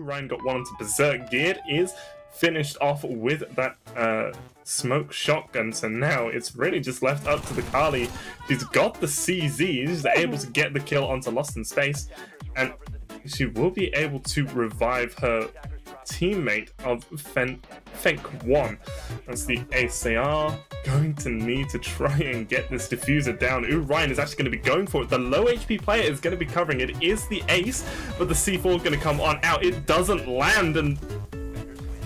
Ryan got one onto Berserk. Geared is finished off with that uh, smoke shotgun, so now it's really just left up to the Kali. She's got the CZ, she's able to get the kill onto Lost in Space, and she will be able to revive her teammate of Fen- Fenk 1. That's the ace. They are going to need to try and get this defuser down. Ooh, Ryan is actually going to be going for it. The low HP player is going to be covering it. Is the ace, but the C4 is going to come on out. It doesn't land and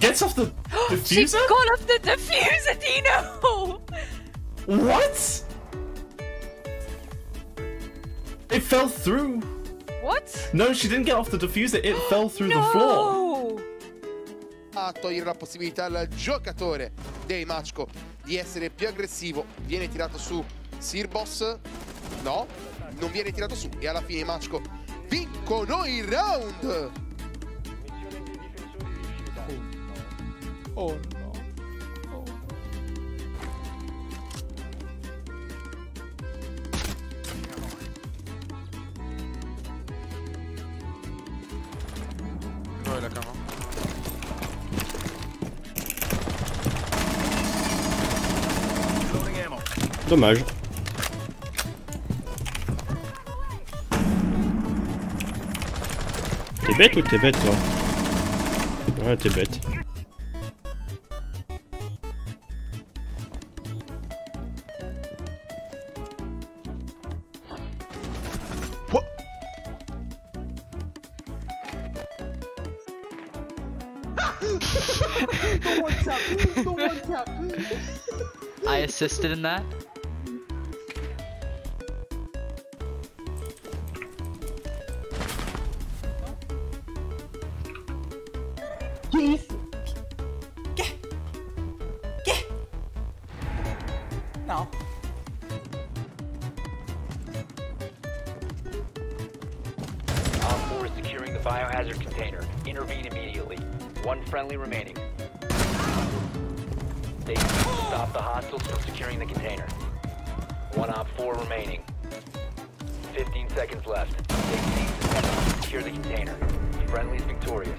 gets off the defuser? she got off the defuser, Dino! What? It fell through. What? No, she didn't get off the defuser. It fell through no! the floor. A togliere la possibilità al giocatore dei Machko di essere più aggressivo viene tirato su Sirbos no, non viene tirato su e alla fine i Machko vincono il round Oh no. Oh. Ouais, la cam. Dommage. T'es bête ou t'es bête toi Ouais, t'es bête. I assisted in that. No. Op 4 is securing the biohazard container. Intervene immediately. One friendly remaining. They stop the hostiles from securing the container. One Op 4 remaining. 15 seconds left. They secure the container. Friendly is victorious.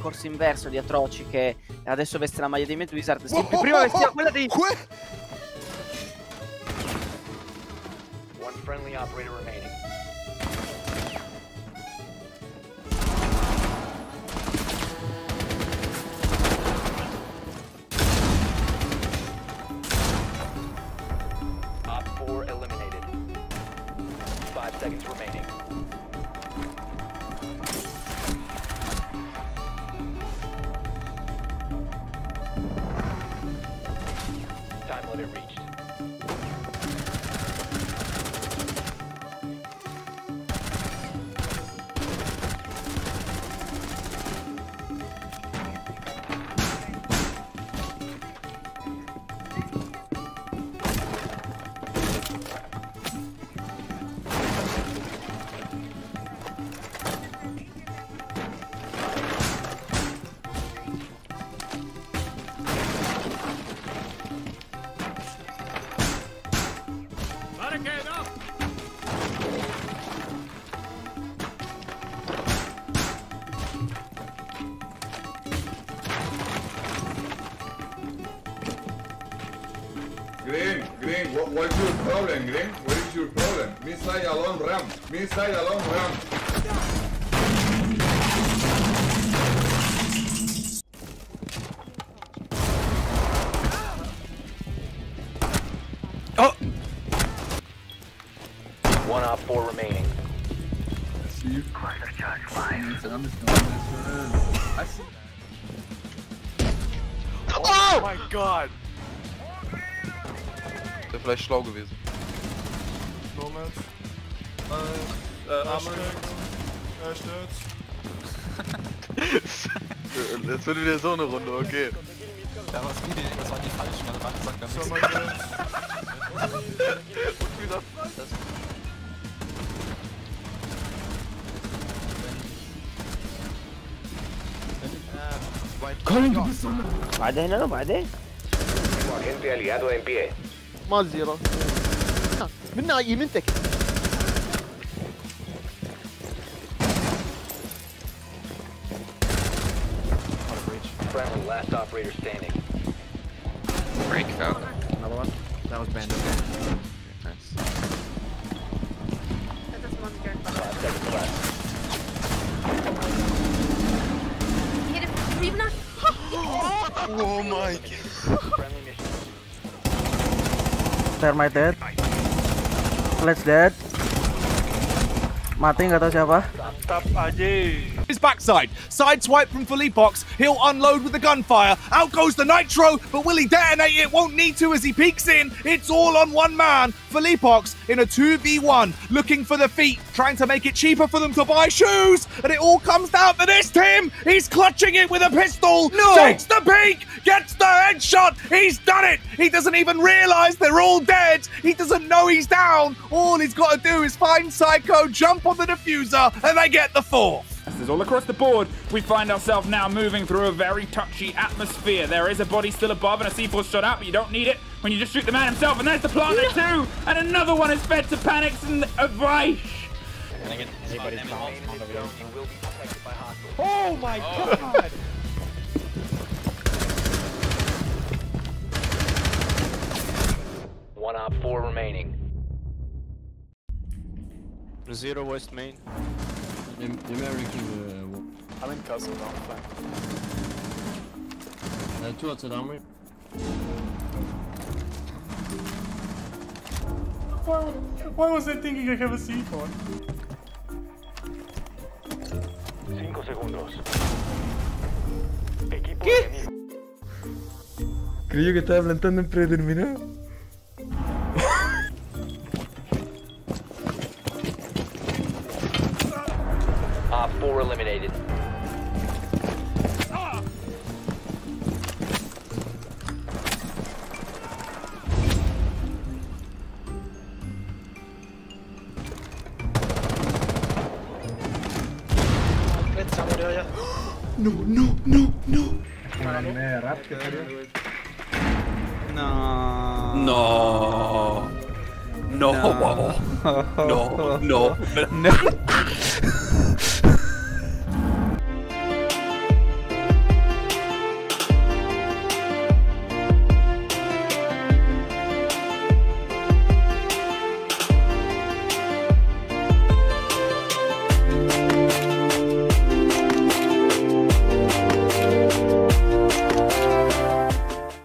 corso inverso di Atroci che adesso veste la maglia dei Mad Wizard. Sempre prima vestiva quella dei. Que- One friendly operator remaining. Problem, Green? What is your problem? Missile alone ramp. Missile alone ramp. Oh! One op four remaining. I see you. Plasma charge line. Oh my god! vielleicht schlau gewesen. Nomads. Äh, äh, äh Arme. Er stürzt. Äh, jetzt wird wieder so eine Runde, okay. Ja, was geht denn? Das waren die falschen, also man sagt damit. Sommer Und wieder das. Colin, du bist so... Warte, no, warte. Agente aliado en pie. Mal zero. من يمينتك Friendly, last operator standing. Break found another one. That was banned. Okay. Nice. Five seconds left. Oh my god. Termite dead. Flash dead. Mati nggak tahu siapa his backside. Sideswipe from Philippox. He'll unload with the gunfire. Out goes the nitro, but will he detonate it? Won't need to as he peeks in. It's all on one man. Philippox in a 2v1, looking for the feet, trying to make it cheaper for them to buy shoes. And it all comes down to this, Tim. He's clutching it with a pistol. No! Takes the peek, gets the headshot. He's done it. He doesn't even realize they're all dead. He doesn't know he's down. All he's got to do is find Psycho, jump on the defuser, and they get the fourth. As all across the board, we find ourselves now moving through a very touchy atmosphere. There is a body still above and a C4 shot out, but you don't need it when you just shoot the man himself. And there's the planter too, and another one is fed to Panics and Avaish. Remaining zone, you will be protected. Oh my oh. god! One op four remaining. Zero West Main. I'm in castle, down flank. Why, why was I thinking I have a C4? Cinco segundos. Equipo ¿Qué? enemigo. Creí que estaba plantando en predeterminado. Op four eliminated. No, no, no, no. No No. No. No. No. No